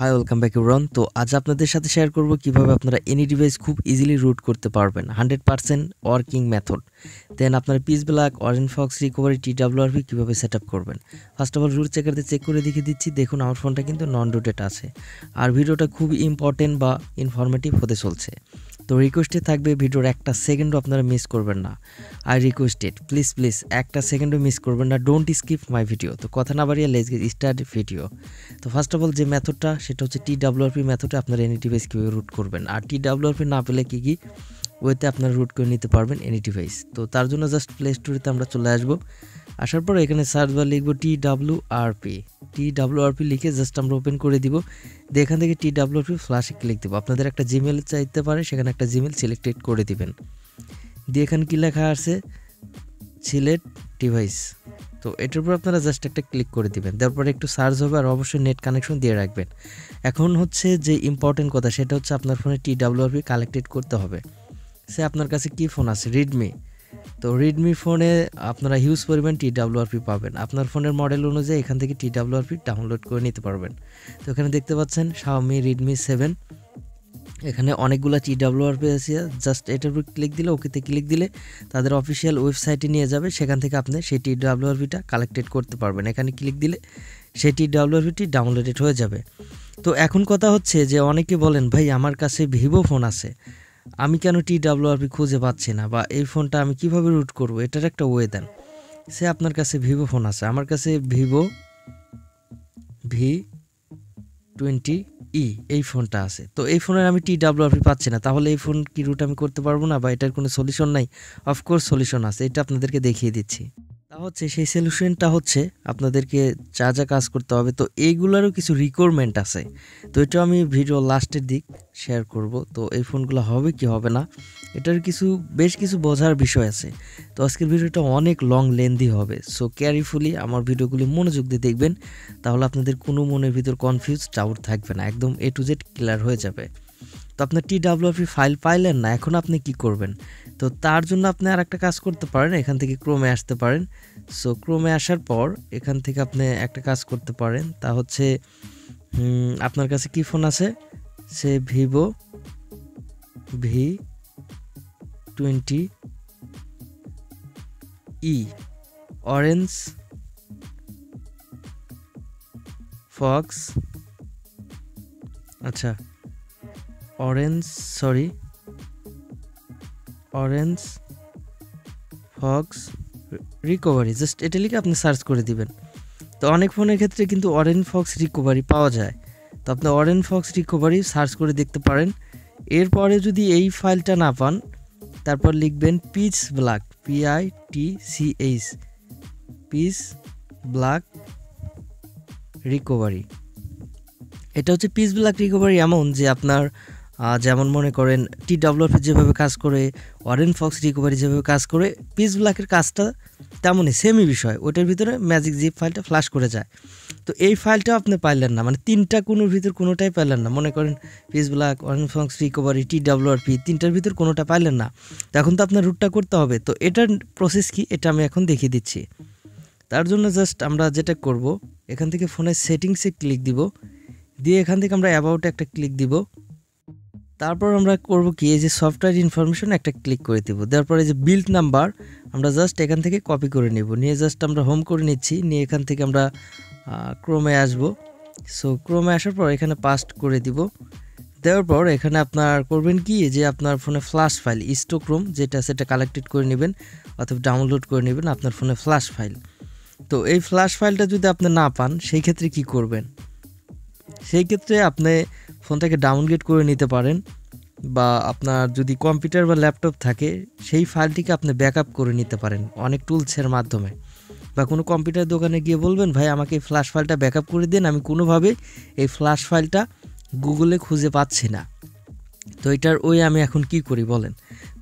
Hi welcome back রন তো আজ আপনাদের সাথে শেয়ার করব কীভাবে আপনারা এনি ডিভাইস খুব ইজিলি রুট করতে পারবেন। Hundred percent working method then আপনার pitch black orange fox recovery T WRP কীভাবে সেট আপ করবেন ফার্স্ট অফ অল রুট চেকারতে চেক করে দেখিয়ে দিচ্ছি। দেখুন, আমার ফোনটা কিন্তু নন রুটেড আছে। আর ভিডিওটা খুব ইম্পর্টেন্ট বা ইনফরমেটিভ হতে চলছে। তো রিকোয়েস্টে থাকবে ভিডিওর একটা সেকেন্ডও আপনারা মিস করবেন না। আই রিকোয়েস্টেড প্লিজ প্লিজ একটা সেকেন্ডও মিস করবেন না। ডোন্ট স্কিপ মাই ভিডিও তো কথা না বাড়িয়ে লেজ স্টার্ট ভিডিও তো ফার্স্ট অফ অল যে মেথডটা সেটা হচ্ছে টি ডাব্লিউআরপি মেথডে আপনারা এনি ডিভাইস কীভাবে রুট করবেন। আর টি ডাব্লিউআরপি না পেলে কী কী? ওইতে আপনারা রুট করে নিতে পারবেন এনি ডিভাইস তো তার জন্য জাস্ট প্লে স্টোরিতে আমরা চলে আসব। আসার পর এখানে সার্চ বার লিখব T W RP T W RP লিখে জাস্ট আমরা ওপেন করে দিব। দিয়ে এখান থেকে টি ডাব্লিউ আরপি ফ্লাশে ক্লিক দেবো। আপনাদের একটা জিমেল চাইতে পারে, সেখানে একটা জিমেল সিলেক্টেড করে দিবেন। দিয়ে এখানে কী লেখা আছে? সিলেট ডিভাইস তো এটার উপর আপনারা জাস্ট একটা ক্লিক করে দিবেন। তারপরে একটু সার্চ হবে আর অবশ্যই নেট কানেকশন দিয়ে রাখবেন। এখন হচ্ছে যে ইম্পর্টেন্ট কথা, সেটা হচ্ছে আপনার ফোনে টি ডাব্লিউআরপি কালেক্টেড করতে হবে। সে আপনার কাছে কি ফোন আছে? রিডমি তো রেডমি ফোনে আপনারা হিউজ পরিমাণ টি ডাব্লিউআরপি পাবেন। আপনার ফোনের মডেল অনুযায়ী এখান থেকে টি ডাব্লিউআরপি ডাউনলোড করে নিতে পারবেন। তো এখানে দেখতে পাচ্ছেন শাওমি রেডমি সেভেন এখানে অনেকগুলো টি ডাব্লিউআরপি আছে। জাস্ট এটার উপর ক্লিক দিলে, ওকেতে ক্লিক দিলে তাদের অফিসিয়াল ওয়েবসাইটে নিয়ে যাবে। সেখান থেকে আপনি সেই টি ডাব্লিউআরপিটা কালেক্টেড করতে পারবেন। এখানে ক্লিক দিলে সেই টি ডাব্লিউআরপিটি ডাউনলোডেড হয়ে যাবে। তো এখন কথা হচ্ছে যে, অনেকে বলেন, ভাই, আমার কাছে ভিভো ফোন আছে। আমি কেন টি ডাব্লিউআরপি খুঁজে পাচ্ছি না বা এই ফোনটা আমি কীভাবে রুট করব? এটার একটা ওয়ে দেন। সে আপনার কাছে ভিভো ফোন আছে। আমার কাছে ভিভো ভি টোয়েন্টি ই এই ফোনটা আছে। তো এই ফোনের আমি টি ডাব্লিউআরপি পাচ্ছি না। তাহলে এই ফোন কি রুট আমি করতে পারব না বা এটার কোনো সলিউশন নাই? অফকোর্স সলিউশন আছে। এটা আপনাদেরকে দেখিয়ে দিচ্ছি। তা হচ্ছে সেই সলিউশনটা হচ্ছে আপনাদেরকে যা যা কাজ করতে হবে। তো এইগুলোরও কিছু রিকোয়ারমেন্ট আছে। তো এটা আমি ভিডিও লাস্টের দিক শেয়ার করব। তো এই ফোনগুলো হবে কি হবে না, এটার কিছু, বেশ কিছু বোঝার বিষয় আছে। তো আজকের ভিডিওটা অনেক লং লেন্দি হবে। সো কেয়ারফুলি আমার ভিডিওগুলি মনোযোগ দিয়ে দেখবেন, তাহলে আপনাদের কোনো মনের ভিতর কনফিউজ ডাউট থাকবে না। একদম এ টু জেড ক্লিয়ার হয়ে যাবে। তো আপনার টি ডাব্লিউপি ফাইল পাইলেন না, এখন আপনি কি করবেন? তো তার জন্য আপনি আর একটা কাজ করতে পারেন, এখান থেকে ক্রোমে আসতে পারেন। সো ক্রোমে আসার পর এখান থেকে আপনি একটা কাজ করতে পারেন, তা হচ্ছে আপনার কাছে কি ফোন আছে? সে Vivo V twenty E, orange fox আচ্ছা orange, sorry orange, fox, recovery, just এটা লিখে আপনি সার্চ করে দিবেন। তো অনেক ফোনের ক্ষেত্রে কিন্তু অরেঞ্জ, ফক্স, রিকভারি পাওয়া যায়। তো আপনি অরেঞ্জ, ফক্স, রিকভারি সার্চ করে দেখতে পারেন। এরপরে যদি এই ফাইলটা না পান, তারপর লিখবেন pitch black PI T C H pitch black recovery. এটা হচ্ছে পিচ ব্ল্যাক রিকভারি এমন যে আপনার যেমন মনে করেন টি ডাব্লিউএফ যেভাবে কাজ করে ওয়ারেন ফক্স রিকভারি যেভাবে কাজ করে পিস ব্ল্যাকের কাজটা তেমনই সেমই বিষয়। ওটার ভিতরে ম্যাজিক জিপ ফাইলটা ফ্লাশ করে যায়। তো এই ফাইলটা আপনি পাইলেন না। মানে তিনটা কোনোর ভিতর কোনোটাই পাইলেন না। মনে করেন pitch black orange fox recovery T WRP তিনটার ভিতর কোনোটা পাইলেন না। তো এখন তো আপনার রুটটা করতে হবে। তো এটার প্রসেস কি? এটা আমি এখন দেখিয়ে দিচ্ছি। তার জন্য জাস্ট আমরা যেটা করব, এখান থেকে ফোনের সেটিংসে ক্লিক দিব। দিয়ে এখান থেকে আমরা অ্যাবাউটে একটা ক্লিক দিব। তারপর আমরা করব কি? এই যে সফটওয়্যার ইনফরমেশন একটা ক্লিক করে দেবো। দেওয়ার পরে যে বিল্ড নাম্বার আমরা জাস্ট এখান থেকে কপি করে নেব। নিয়ে জাস্ট আমরা হোম করে নিচ্ছি। নিয়ে এখান থেকে আমরা ক্রোমে আসব। সো ক্রোমে আসার পর এখানে পাস্ট করে দিব। দেওয়ার পর এখানে আপনার করবেন কি? যে আপনার ফোনে ফ্ল্যাশ ফাইল ইস্টোক্রোম যেটা সেটা কালেক্টেড করে নেবেন অথবা ডাউনলোড করে নেবেন আপনার ফোনে ফ্ল্যাশ ফাইল তো এই ফ্ল্যাশ ফাইলটা যদি আপনি না পান, সেই ক্ষেত্রে কি করবেন? সেই ক্ষেত্রে আপনি ফোনটাকে ডাউনলোড করে নিতে পারেন বা আপনার যদি কম্পিউটার বা ল্যাপটপ থাকে, সেই ফাইলটিকে আপনি ব্যাকআপ করে নিতে পারেন অনেক টুলসের মাধ্যমে। বা কোনো কম্পিউটার দোকানে গিয়ে বলবেন, ভাই, আমাকে এই ফ্ল্যাশ ফাইলটা ব্যাকআপ করে দিন, আমি কোনোভাবে এই ফ্ল্যাশ ফাইলটা গুগলে খুঁজে পাচ্ছি না। তো এটার ওই আমি এখন কি করি বলেন?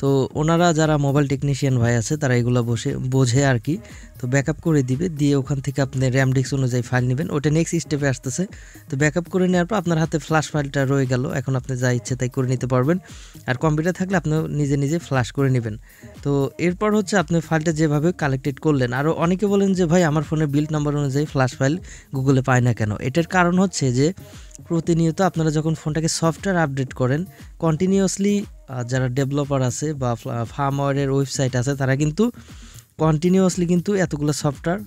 তো ওনারা যারা মোবাইল টেকনিশিয়ান ভাই আছে, তারা এগুলো বসে, বোঝে আর কি। তো ব্যাকআপ করে দিবে, দিয়ে ওখান থেকে আপনি র্যাম ডিস্ক অনুযায়ী ফাইল নেবেন। ওটা নেক্সট স্টেপে আসতেছে। তো ব্যাকআপ করে নেওয়ার পর আপনার হাতে ফ্ল্যাশ ফাইলটা রয়ে গেল। এখন আপনি যা ইচ্ছে তাই করে নিতে পারবেন। আর কম্পিউটার থাকলে আপনি নিজে নিজে ফ্ল্যাশ করে নেবেন। তো এরপর হচ্ছে আপনি ফাইলটা যেভাবে কালেক্টেড করলেন। আরও অনেকে বলেন যে, ভাই, আমার ফোনের বিল্ড নাম্বার অনুযায়ী ফ্ল্যাশ ফাইল গুগলে পায় না কেন? এটার কারণ হচ্ছে যে, প্রতিনিয়ত আপনারা যখন ফোনটাকে সফটওয়্যার আপডেট করেন কন্টিনিউয়াসলি যারা ডেভেলপার আছে বা ফার্মওয়্যারের ওয়েবসাইট আছে, তারা কিন্তু কন্টিনিউয়াসলি কিন্তু এতগুলো সফটওয়্যার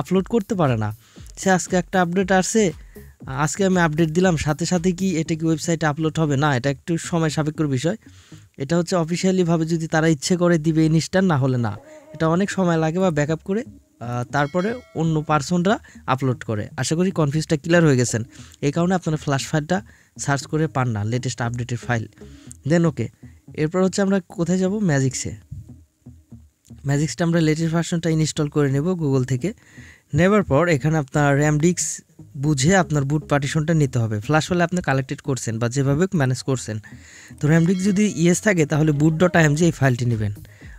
আপলোড করতে পারে না। সে আজকে একটা আপডেট আসছে, আজকে আমি আপডেট দিলাম, সাথে সাথে কি এটা কি ওয়েবসাইটে আপলোড হবে? না, এটা একটু সময় সাপেক্ষর বিষয়। এটা হচ্ছে অফিসিয়ালিভাবে যদি তারা ইচ্ছে করে দিবে ইনস্ট্যান্ট না হলে না। এটা অনেক সময় লাগে বা ব্যাকআপ করে তারপরে অন্য পার্সনরা আপলোড করে। আশা করি কনফিউজটা ক্লিয়ার হয়ে গেছেন। এই কারণে আপনারা ফ্ল্যাশ ফাইলটা সার্চ করে পান না লেটেস্ট আপডেটের ফাইল দেন ওকে এরপর হচ্ছে আমরা কোথায় যাব? ম্যাজিক্সে ম্যাজিক্সটা আমরা লেটেস্ট ভার্সনটা ইনস্টল করে নেব গুগল থেকে। নেবার পর এখানে আপনার র্যাম ডিক্স বুঝে আপনার বুট পার্টিশনটা নিতে হবে। ফ্ল্যাশ হলে আপনি কালেক্টেড করছেন বা যেভাবে ম্যানেজ করছেন। তো র্যাম ডিক্স যদি ইয়েস থাকে তাহলে বুট ডট আইএমজি এই ফাইলটি নেবেন।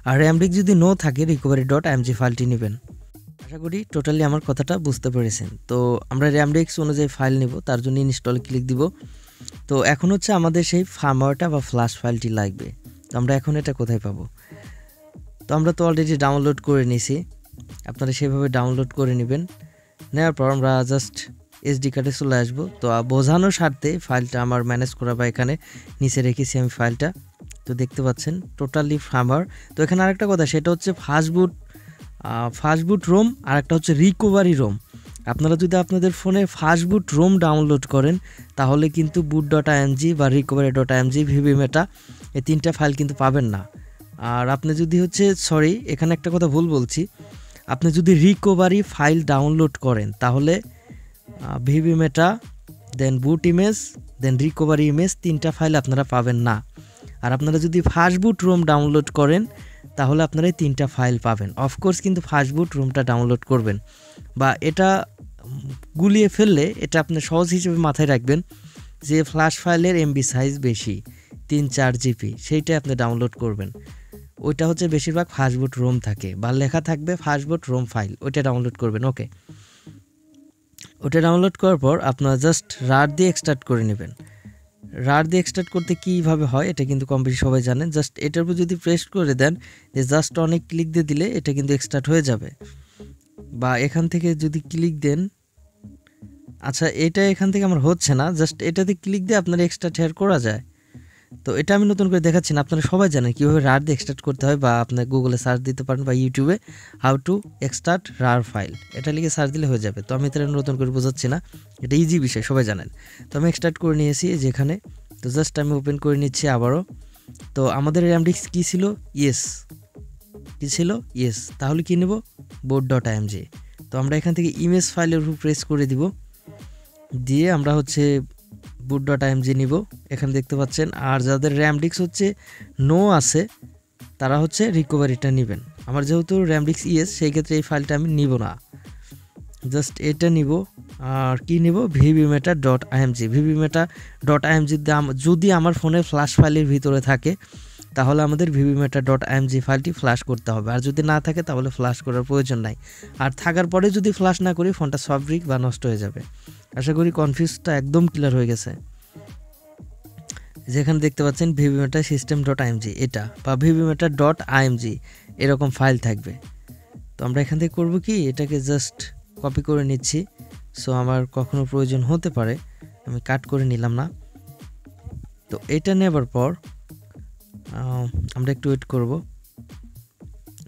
আর র্যাম ডিক্স যদি নো থাকে রিকভারি ডট আইএমজি ফাইলটি নেবেন। আশা করি টোটালি আমার কথাটা বুঝতে পেরেছেন। তো আমরা র্যাম ডিক্স অনুযায়ী ফাইল নেব, তার জন্য ইনস্টল ক্লিক দিব। তো এখন হচ্ছে আমাদের সেই ফার্মওয়্যারটা বা ফ্ল্যাশ ফাইলটি লাগবে। তো আমরা এখন এটা কোথায় পাবো? তো আমরা তো অলরেডি ডাউনলোড করে নিয়েছি আপনারা সেভাবে ডাউনলোড করে নেবেন। নেওয়ার পর আমরা জাস্ট এসডি কার্ডে চলে আসব। তো বোঝানোর স্বার্থে ফাইলটা আমার ম্যানেজ করা বা এখানে নিচে রেখেছি আমি ফাইলটা তো দেখতে পাচ্ছেন টোটালি ফার্মার তো এখানে আরেকটা কথা, সেটা হচ্ছে ফাস্টবুট ফাস্টবুট রোম আর একটা হচ্ছে রিকভারি রোম আপনারা যদি আপনাদের ফোনে ফাস্টবুট রোম ডাউনলোড করেন, তাহলে কিন্তু বুট ডট আইএমজি বা রিকভারি ডট আইএমজি ভিভিমেটা এই তিনটা ফাইল কিন্তু পাবেন না। আর আপনি যদি হচ্ছে সরি এখানে একটা কথা ভুল বলছি, আপনি যদি রিকভারি ফাইল ডাউনলোড করেন, তাহলে vbmeta then boot image then recovery image তিনটা ফাইল আপনারা পাবেন না। আর আপনারা যদি ফাস্টবুট রোম ডাউনলোড করেন, তাহলে আপনারা এই তিনটা ফাইল পাবেন। অফকোর্স কিন্তু ফাস্টবুট রোমটা ডাউনলোড করবেন। বা এটা গুলিয়ে ফেললে এটা আপনি সহজ হিসেবে মাথায় রাখবেন যে ফ্ল্যাশ ফাইলের এমবি সাইজ বেশি, তিন চার জিবি সেইটাই আপনি ডাউনলোড করবেন। ওইটা হচ্ছে বেশিরভাগ ফাস্টবুট রোম থাকে বা লেখা থাকবে ফাস্টবুট রোম ফাইল ওইটা ডাউনলোড করবেন ওকে ওটা ডাউনলোড করার পর আপনারা জাস্ট রার দিয়ে এক্সটার্ট করে নেবেন। রার দিয়ে এক্সটার্ট করতে কীভাবে হয়, এটা কিন্তু কম বেশি সবাই জানেন জাস্ট এটার উপর যদি প্রেস করে দেন, যে জাস্ট অনেক ক্লিক দিয়ে দিলে এটা কিন্তু এক্সটার্ট হয়ে যাবে। বা এখান থেকে যদি ক্লিক দেন আচ্ছা এটা এখান থেকে আমার হচ্ছে না জাস্ট এটাতে ক্লিক দিয়ে আপনার এক্সট্রা শেয়ার করা যায়। তো এটা আমি নতুন করে দেখাচ্ছি না, আপনারা সবাই জানেন কীভাবে রার দিয়ে এক্সট্রাক্ট করতে হয় বা আপনার গুগলে সার্চ দিতে পারেন বা ইউটিউবে how to extract RAR file এটা লিখে সার্চ দিলে হয়ে যাবে। তো আমি এটা নতুন করে বোঝাচ্ছি না, এটা ইজি বিষয়, সবাই জানেন। তো আমি এক্সট্রাক্ট করে নিয়েছি যেখানে। তো জাস্ট আমি ওপেন করে নিচ্ছি আবারও। তো আমাদের র্যামডিক্স কী ছিল? ইয়েস কী ছিল? ইয়েস তাহলে কী নেব? বোর্ড ডট আইএমজি তো আমরা এখান থেকে ইমেজ ফাইলের উপর প্রেস করে দিব। দিয়ে আমরা হচ্ছে বুট ডট আইএমজি নিব। এখানে দেখতে পাচ্ছেন, আর যাদের র্যাম ডিক্স হচ্ছে নো আছে, তারা হচ্ছে রিকভারিটা নেবেন। আমার যেহেতু র্যাম ডিক্স ইয়েস সেই ক্ষেত্রে এই ফাইলটা আমি নিব না। জাস্ট এটা নিব, আর কি নিব? Vbmeta dot IMG vbmeta dot IMG যদি আমার ফোনে ফ্ল্যাশ ফাইলের ভিতরে থাকে তাহলে আমাদের ভিভিমেটা ডট আইএমজি ফাইলটি ফ্ল্যাশ করতে হবে। আর যদি না থাকে, তাহলে ফ্ল্যাশ করার প্রয়োজন নাই। আর থাকার পরে যদি ফ্ল্যাশ না করি, ফোনটা সফট বা নষ্ট হয়ে যাবে। আশা করি কনফিউজটা একদম ক্লিয়ার হয়ে গেছে। যেখানে দেখতে পাচ্ছেন ভিভিমেটা সিস্টেম ডট আইএমজি এটা বা ভিভিমেটা ডট আইএমজি এরকম ফাইল থাকবে। তো আমরা এখান থেকে করব কি? এটাকে জাস্ট কপি করে নিচ্ছি। সো আমার কখনো প্রয়োজন হতে পারে, আমি কাট করে নিলাম না। তো এটা নেবার পর আমরা একটু ওয়েট করব।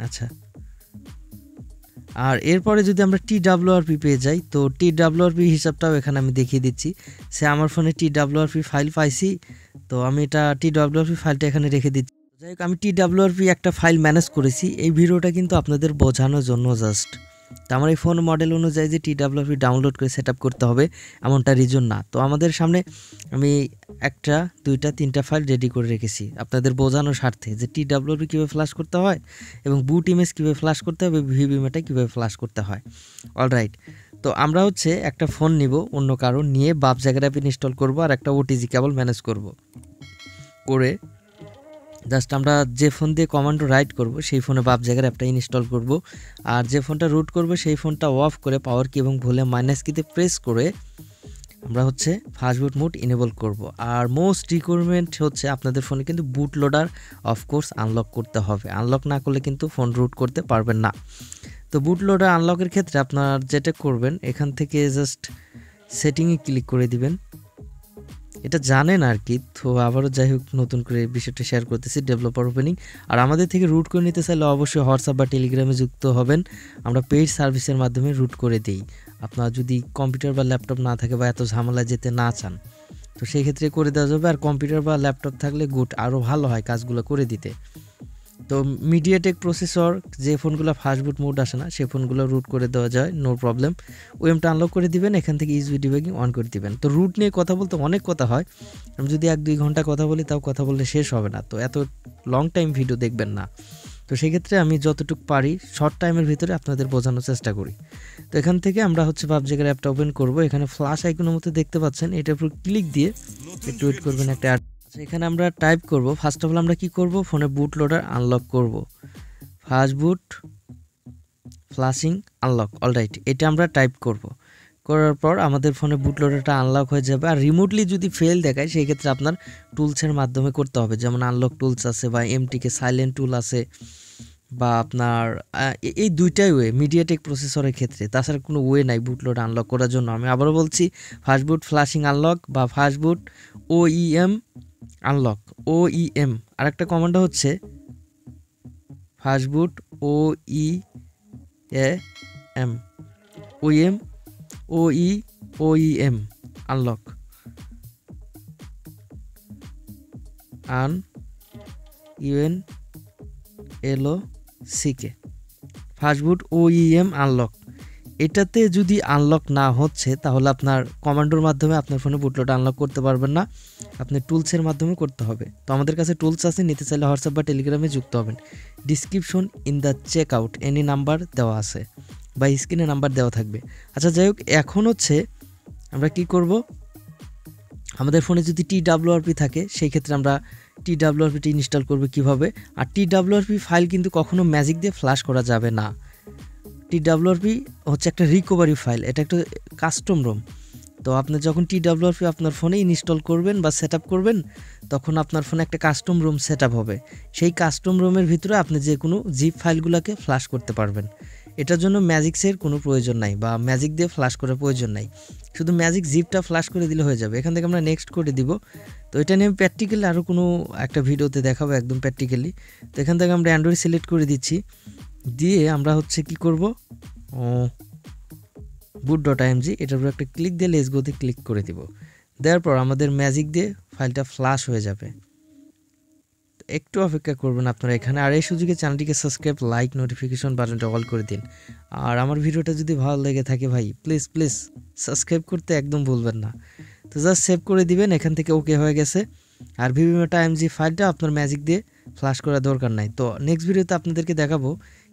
আচ্ছা। আর এরপরে যদি আমরা টি ডাব্লিউআরপি পেয়ে যাই, তো টি ডাব্লিউআরপি হিসাবটাও এখানে আমি দেখিয়ে দিচ্ছি। সে আমার ফোনে টি ডাব্লিউআরপি ফাইল পাইছি, তো আমি এটা টি ডাব্লিউআরপি ফাইলটা এখানে রেখে দিচ্ছি। যাই হোক, আমি টি ডাব্লিউআরপি একটা ফাইল ম্যানেজ করেছি। এই ভিডিওটা কিন্তু আপনাদের বোঝানোর জন্য জাস্ট তো আমার এই ফোন মডেল অনুযায়ী যে টি ডাব্লিউপি ডাউনলোড করে সেট করতে হবে, এমনটা রিজন না। তো আমাদের সামনে আমি একটা, দুইটা, তিনটা ফাইল রেডি করে রেখেছি। আপনাদের বোঝানোর স্বার্থে যে টি ডাব্লিউপি কীভাবে ফ্লাশ করতে হয় এবং বুট ইমেজ কীভাবে ফ্লাশ করতে হবে ভিভিমেটা কীভাবে ফ্লাশ করতে হয়। অলরাইট তো আমরা হচ্ছে একটা ফোন নিব, অন্য কারও নিয়ে বাপ অ্যাপ ইনস্টল করব আর একটা ওটিজি কেবল ম্যানেজ করব। করে জাস্ট আমরা যে ফোন দিয়ে কমান্ডো রাইট করব, সেই ফোনে বাপ জায়গার অ্যাপটা ইনস্টল করব। আর যে ফোনটা রুট করব, সেই ফোনটা অফ করে পাওয়ার কি এবং ভুলে মাইনাস কিতে প্রেস করে আমরা হচ্ছে ফাস্টবুট মুড ইনেবল করব। আর মোস্ট রিকোয়ারমেন্ট হচ্ছে আপনাদের ফোনে কিন্তু বুট লোডার অফকোর্স আনলক করতে হবে। আনলক না করলে কিন্তু ফোন রুট করতে পারবেন না। তো বুট লোডার আনলকের ক্ষেত্রে আপনার যেটা করবেন, এখান থেকে জাস্ট সেটিংয়ে ক্লিক করে দিবেন। এটা জানেন আর কি তো আবারও যাই হোক, নতুন করে বিষয়টা শেয়ার করতেছি ডেভেলপার ওপেনিং আর আমাদের থেকে রুট করে নিতে চাইলে অবশ্যই হোয়াটসঅ্যাপ বা টেলিগ্রামে যুক্ত হবেন। আমরা পেইড সার্ভিসের মাধ্যমে রুট করে দিই। আপনার যদি কম্পিউটার বা ল্যাপটপ না থাকে বা এত ঝামেলায় যেতে না চান, তো সেই ক্ষেত্রে করে দেওয়া যাবে। আর কম্পিউটার বা ল্যাপটপ থাকলে গুড আরও ভালো হয় কাজগুলো করে দিতে। তো মিডিয়াটেক প্রসেসর যে ফোনগুলো ফাস্টবুট মোড আসে না, সেই ফোনগুলো রুট করে দেওয়া যায় নো প্রবলেম ওএমটা আনলক করে দিবেন, এখান থেকে ইউজবি ডিবাগিং অন করে দিবেন। তো রুট নিয়ে কথা বলতে অনেক কথা হয়। আমি যদি এক দুই ঘণ্টা কথা বলি, তাও কথা বললে শেষ হবে না। তো এত লং টাইম ভিডিও দেখবেন না। তো সেক্ষেত্রে আমি যতটুকু পারি শর্ট টাইমের ভিতরে আপনাদের বোঝানোর চেষ্টা করি। তো এখান থেকে আমরা হচ্ছে পাবজিকের অ্যাপটা ওপেন করব। এখানে ফ্লাশ আইকনের মতো দেখতে পাচ্ছেন, এটার উপর ক্লিক দিয়ে একটু ওয়েট করবেন, একটা আচ্ছা এখানে আমরা টাইপ করব। ফার্স্ট অফ অল আমরা কি করব? ফোনে বুট লোডার আনলক করব। First boot flashing unlock alright এটা আমরা টাইপ করব। করার পর আমাদের ফোনে বুট লোডারটা আনলক হয়ে যাবে। আর রিমোটলি যদি ফেল দেখায় সেই ক্ষেত্রে আপনার টুলসের মাধ্যমে করতে হবে। যেমন আনলক টুলস আছে বা এমটিকে সাইলেন্ট টুল আছে বা আপনার এই দুইটাই ওয়ে মিডিয়াটেক প্রসেসরের ক্ষেত্রে। তাছাড়া কোনো ওয়ে নাই বুট বুটলোড আনলক করার জন্য। আমি আবারও বলছি ফাস্টবুট ফ্লাশিং আনলক বা fastboot O EM unlock O EM আরেকটা কমান্ড হচ্ছে fastboot O E A M O M O E O E M unlock. Un, UN, LO CK fastboot O E M unlock. এটাতে যদি unlock না হচ্ছে, তাহলে আপনার কমান্ডোর মাধ্যমে আপনার ফোনে বুটলোটা আনলক করতে পারবেন না। আপনি টুলসের মাধ্যমে করতে হবে। তো আমাদের কাছে টুলস আছে, নিতে চাইলে হোয়াটসঅ্যাপ বা টেলিগ্রামে যুক্ত হবেন। Description in the check out any number দেওয়া আছে বা স্ক্রিনে নাম্বার দেওয়া থাকবে। আচ্ছা যাই হোক, এখন হচ্ছে আমরা কি করব? আমাদের ফোনে যদি টি ডাব্লিউআরপি থাকে, সেই ক্ষেত্রে আমরা টি ডাব্লিউআরপিটি ইনস্টল করবে কীভাবে? আর টি ডাব্লিউআরপি ফাইল কিন্তু কখনো ম্যাজিক দিয়ে ফ্লাশ করা যাবে না। টি ডাব্লিউআরপি হচ্ছে একটা রিকভারি ফাইল এটা একটা কাস্টম রোম তো আপনি যখন টি ডাব্লিউআরপি আপনার ফোনে ইনস্টল করবেন বা সেট করবেন, তখন আপনার ফোনে একটা কাস্টম রুম সেট হবে। সেই কাস্টম রুমের ভিতরে আপনি যে কোনো জিপ ফাইলগুলোকে ফ্লাশ করতে পারবেন। এটার জন্য ম্যাজিক্সের কোনো প্রয়োজন নাই বা ম্যাজিক দিয়ে ফ্লাশ করার প্রয়োজন নাই। শুধু ম্যাজিক জিপটা ফ্লাশ করে দিলে হয়ে যাবে। এখান থেকে আমরা নেক্সট করে দিব। তো এটা নিয়ে আমি প্র্যাকটিক্যালি আরও কোনো একটা ভিডিওতে দেখাবো একদম প্র্যাকটিক্যালি তো এখান থেকে আমরা অ্যান্ড্রয়েড সিলেক্ট করে দিচ্ছি। দিয়ে আমরা হচ্ছে কি করব? বুট ডট আইএমজি এটার উপর একটা ক্লিক দিয়ে লেস গোতে ক্লিক করে দিব। দেওয়ার পর আমাদের ম্যাজিক দিয়ে ফাইলটা ফ্লাশ হয়ে যাবে। একটু অপেক্ষা করবেন আপনারা এখানে, আর এই সুযোগে চ্যানেলটিকে সাবস্ক্রাইব লাইক নোটিফিকেশন বাটনটা অল করে দিন। আর আমার ভিডিওটা যদি ভালো লেগে থাকে ভাই প্লিজ প্লিজ সাবস্ক্রাইব করতে একদম ভুলবেন না। তো জাস্ট সেভ করে দিবেন, এখান থেকে ওকে হয়ে গেছে। আর ভিভিমেটা এমজি ফাইলটা আপনার ম্যাজিক দিয়ে ফ্লাশ করার দরকার নাই। তো নেক্সট ভিডিওতে আপনাদেরকে দেখাবো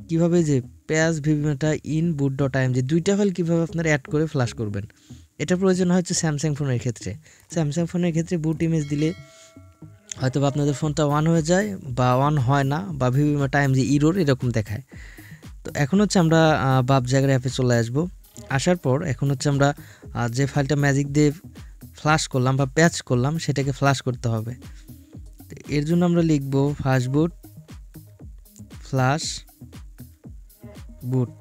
কীভাবে যে পেঁয়াজ ভিভিমেটা ইন বুট ডট যে দুইটা ফাইল কীভাবে আপনার অ্যাড করে ফ্লাশ করবেন? এটা প্রয়োজন হচ্ছে স্যামসাং ফোনের ক্ষেত্রে। স্যামসাং ফোনের ক্ষেত্রে বুট ইমেজ দিলে হয়তো বা আপনাদের ফোনটা ওয়ান হয়ে যায় বা ওয়ান হয় না বা ভিভিমা টাইম যে ইরোর এরকম দেখায়। তো এখন হচ্ছে আমরা বাপ জায়গার অ্যাপে চলে আসব। আসার পর এখন হচ্ছে আমরা যে ফাইলটা ম্যাজিক দিয়ে ফ্লাশ করলাম বা প্যাচ করলাম সেটাকে ফ্লাশ করতে হবে। এর জন্য আমরা লিখব ফাস্ট বুট ফ্লাশ বুট।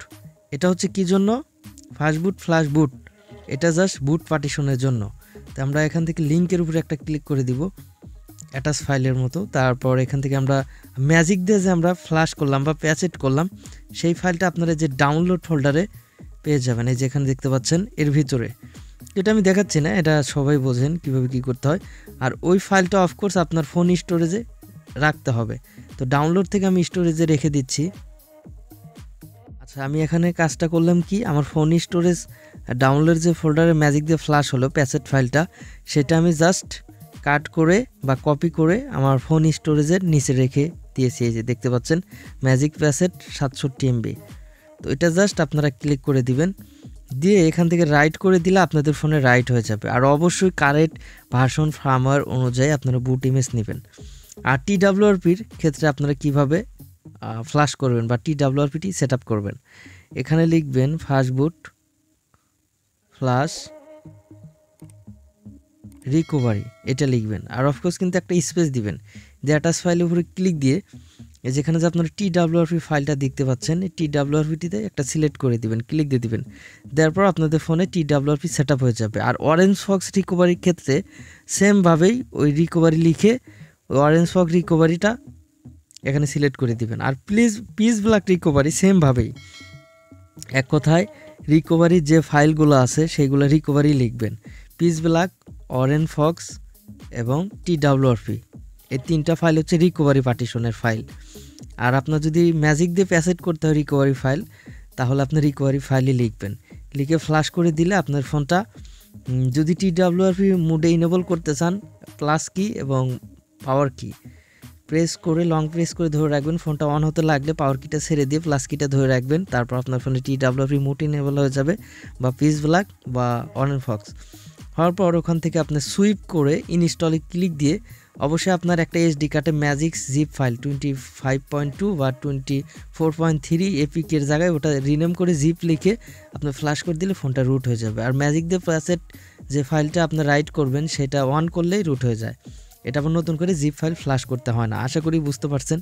এটা হচ্ছে কি জন্য? ফাস্ট বুট ফ্লাশ বুট এটা জাস্ট বুট পার্টিশনের জন্য। তো আমরা এখান থেকে লিঙ্কের উপরে একটা ক্লিক করে দিব। অ্যাটাচ ফাইলের মতো। তারপর এখান থেকে আমরা ম্যাজিক দিয়ে যে আমরা ফ্লাশ করলাম বা প্যাচেট করলাম, সেই ফাইলটা আপনারা যে ডাউনলোড ফোল্ডারে পেয়ে যাবেন। এই যেখানে দেখতে পাচ্ছেন, এর ভিতরে। এটা আমি দেখাচ্ছি না, এটা সবাই বোঝেন কীভাবে কি করতে হয়। আর ওই ফাইলটা অফকোর্স আপনার ফোন স্টোরেজে রাখতে হবে। তো ডাউনলোড থেকে আমি স্টোরেজে রেখে দিচ্ছি। আচ্ছা আমি এখানে কাজটা করলাম কি? আমার ফোন স্টোরেজ ডাউনলোড যে ফোল্ডারে ম্যাজিক দিয়ে ফ্লাশ হলো প্যাসেট ফাইলটা, সেটা আমি জাস্ট কাট করে বা কপি করে আমার ফোন স্টোরেজের নিচে রেখে দিয়েছি, এই যে দেখতে পাচ্ছেন ম্যাজিক প্যাসেট সাতষট্টি এমবি তো এটা জাস্ট আপনারা ক্লিক করে দিবেন, দিয়ে এখান থেকে রাইট করে দিলে আপনাদের ফোনে রাইট হয়ে যাবে। আর অবশ্যই কারেক্ট ভার্সন ফার্মার অনুযায়ী আপনারা বুট ইমেজ নেবেন। আর টি ডাব্লিউআরপির ক্ষেত্রে আপনারা কীভাবে ফ্লাশ করবেন বা টি ডাব্লিউআরপিটি সেট আপ করবেন। এখানে লিখবেন ফাস্ট বুট ফ্লাশ রিকভারি এটা লিখবেন। আর অফকোর্স কিন্তু একটা স্পেস দিবেন। যে অ্যাটাচ ফাইলের উপরে ক্লিক দিয়ে যেখানে যে আপনারা টি ডাব্লিউআরপি ফাইলটা দেখতে পাচ্ছেন টি ডাব্লিউআরপিটিতে একটা সিলেক্ট করে দিবেন ক্লিক দিয়ে দিবেন। দেওয়ার পর আপনাদের ফোনে টি ডাব্লিউআরপি সেট আপ হয়ে যাবে। আর অরেঞ্জ ফক্স রিকভারির ক্ষেত্রে সেমভাবেই ওই রিকভারি লিখে ওই অরেঞ্জ ফক্স রিকভারিটা এখানে সিলেক্ট করে দিবেন। আর প্লিজ পিস ব্ল্যাক রিকভারি সেমভাবেই এক কথায় রিকভারির যে ফাইলগুলো আছে সেইগুলো রিকভারি লিখবেন। পিস ব্ল্যাক অরেন ফক্স এবং টি ডাব্লিউআরপি এই তিনটা ফাইল হচ্ছে রিকভারি পার্টিশনের ফাইল। আর আপনার যদি ম্যাজিক দিয়ে প্যাসেট করতে হয় রিকভারি ফাইল, তাহলে আপনি রিকভারি ফাইলই লিখবেন। লিখে ফ্লাশ করে দিলে আপনার ফোনটা যদি টি ডাব্লিউআরপি মুডে ইনেবল করতে চান প্লাস কি এবং পাওয়ার কি প্রেস করে লং প্রেস করে ধরে রাখবেন। ফোনটা অন হতে লাগলে পাওয়ার কিটা ছেড়ে দিয়ে প্লাস কিটা ধরে রাখবেন। তারপর আপনার ফোনে টি ডাব্লিউআরপি মুড ইনেবল হয়ে যাবে বা পিস ব্ল্যাক বা অন ফক্স হওয়ার পর ওখান থেকে আপনি সুইপ করে ইনস্টলে ক্লিক দিয়ে অবশ্যই আপনার একটা এসডি কার্ডে magic zip file twenty five point two বা টোয়েন্টি ফোর পয়েন্ট থ্রি এপিকের জায়গায় ওটা রিনেম করে জিপ লিখে আপনি ফ্ল্যাশ করে দিলে ফোনটা রুট হয়ে যাবে। আর ম্যাজিক দিয়ে প্যাসেট যে ফাইলটা আপনি রাইট করবেন সেটা অন করলেই রুট হয়ে যায়। এটা আবার নতুন করে জিপ ফাইল ফ্লাশ করতে হয় না, আশা করি বুঝতে পারছেন।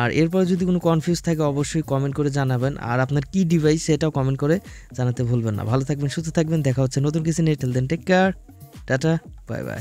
আর এরপরে যদি কোনো কনফিউজ থাকে, অবশ্যই কমেন্ট করে জানাবেন। আর আপনার কি ডিভাইস সেটাও কমেন্ট করে জানাতে ভুলবেন না। ভালো থাকবেন, সুস্থ থাকবেন, দেখা হচ্ছে নতুন কিছু নিয়ে। Till then take care tata bye bye